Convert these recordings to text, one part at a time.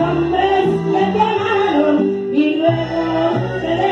hombres me quemaron y luego se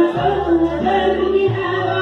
الخلق وباب منها